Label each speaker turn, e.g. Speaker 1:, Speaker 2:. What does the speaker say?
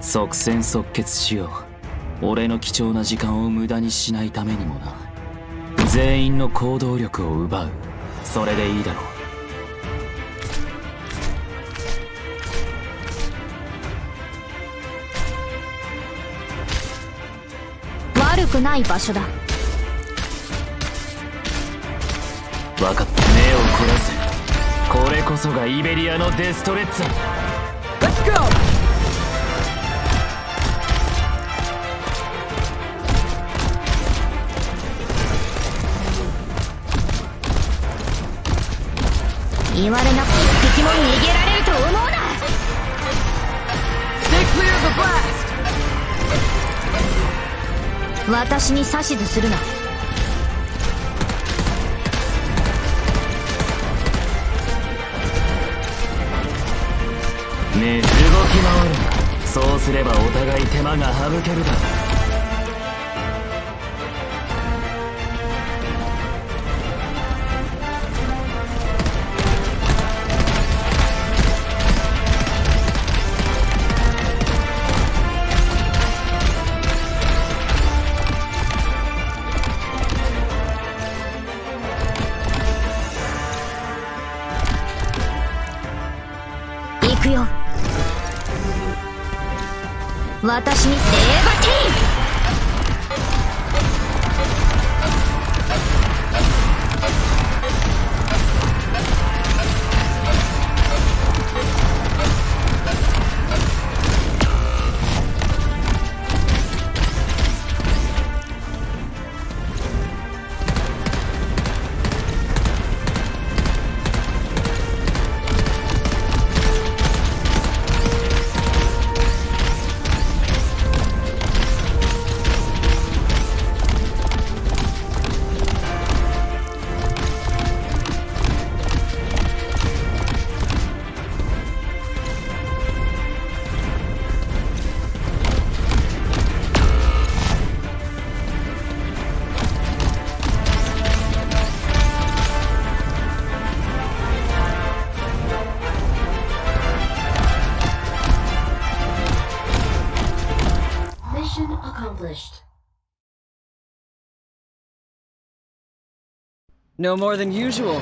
Speaker 1: 即戦即決しよう。俺の貴重な時間を無駄にしないためにもな。全員の行動力を奪う。それでいいだろう。
Speaker 2: 悪くない場所だ。
Speaker 1: 分かった。目を凝らせ。これこそがイベリアのデストレッツァ
Speaker 3: Let's go!
Speaker 2: 言われなくて一匹も逃げられると思うな。
Speaker 3: Stay clear of the blast!
Speaker 2: 私に指図するな。
Speaker 1: ねえ動き回るな。そうすればお互い手間が省けるだろ
Speaker 2: 行くよ。私にセーバティン
Speaker 4: accomplished.
Speaker 3: No more than usual.